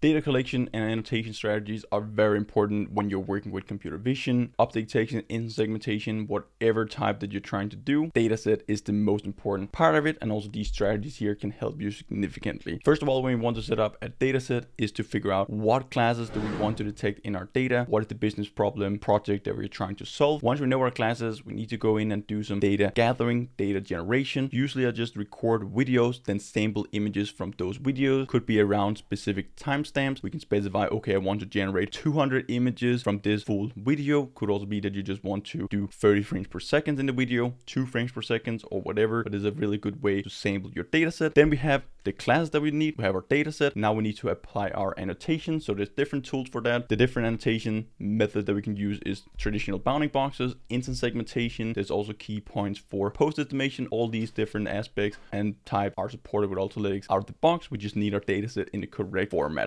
Data collection and annotation strategies are very important when you're working with computer vision, detection, instance segmentation, whatever type that you're trying to do. Dataset is the most important part of it, and also these strategies here can help you significantly. First of all, when we want to set up a dataset is to figure out what classes do we want to detect in our data, what is the business problem project that we're trying to solve. Once we know our classes, we need to go in and do some data gathering, data generation. Usually I just record videos, then sample images from those videos. Could be around specific times timestamps. We can specify, okay, I want to generate 200 images from this full video. Could also be that you just want to do 30 frames per second in the video, two frames per second or whatever. But it's a really good way to sample your dataset. Then we have the class that we need. We have our dataset. Now we need to apply our annotation. So there's different tools for that. The different annotation method that we can use is traditional bounding boxes, instance segmentation. There's also key points for pose estimation. All these different aspects and type are supported with Ultralytics out of the box. We just need our dataset in the correct format.